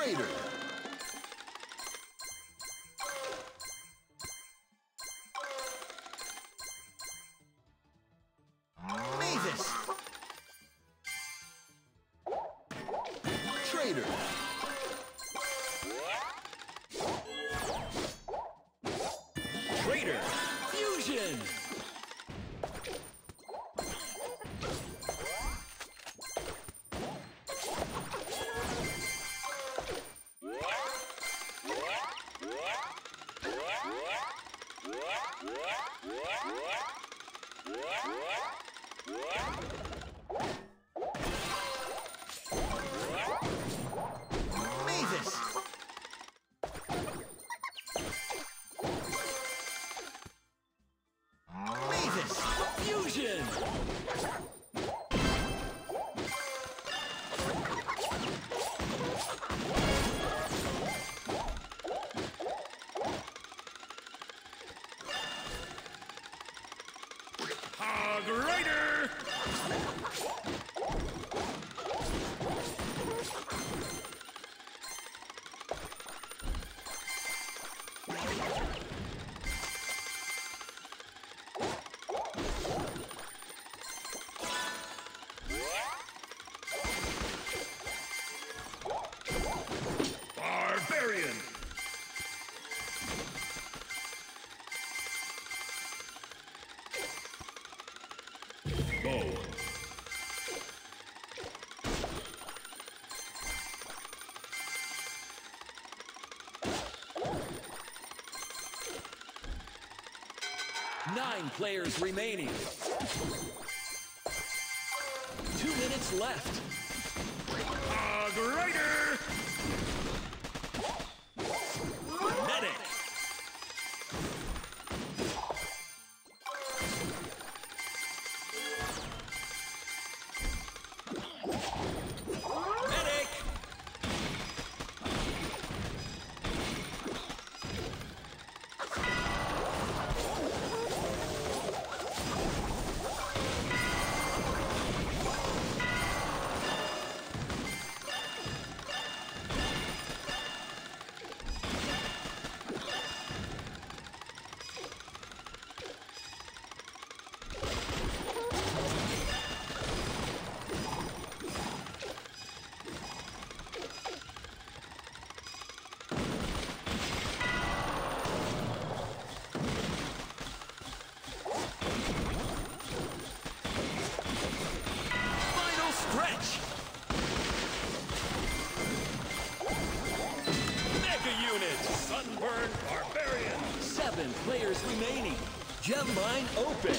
Traitor. Mavis. Traitor. Traitor. Fusion. Fusion. Hog Rider. Nine players remaining. Two minutes left. Rider! Stretch! Mega Unit! Sunburn Barbarian! Seven players remaining. Gem Mine open.